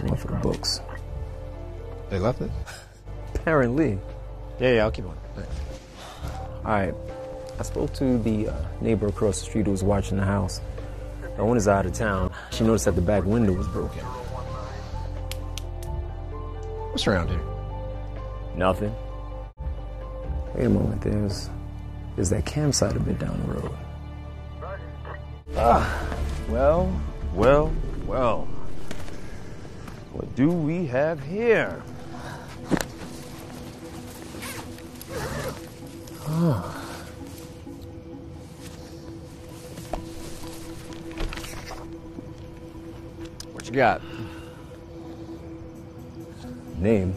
the one for the books. They left it? Apparently. Yeah, yeah, I'll keep on. Thanks. All right. I spoke to the uh, neighbor across the street who was watching the house. The owner's out of town. She noticed that the back window was broken. What's around here? Nothing. Wait a moment. There's there's that campsite a bit down the road. Ah, well, well, well. What do we have here? What you got? Name.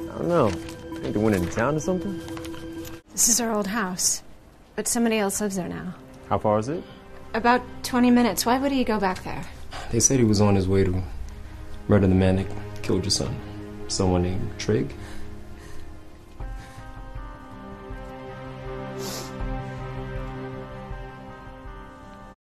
I don't know. Think they went into town or something? This is our old house, but somebody else lives there now. How far is it? About 20 minutes. Why would he go back there? They said he was on his way to murder the man that killed your son. Someone named Trigg.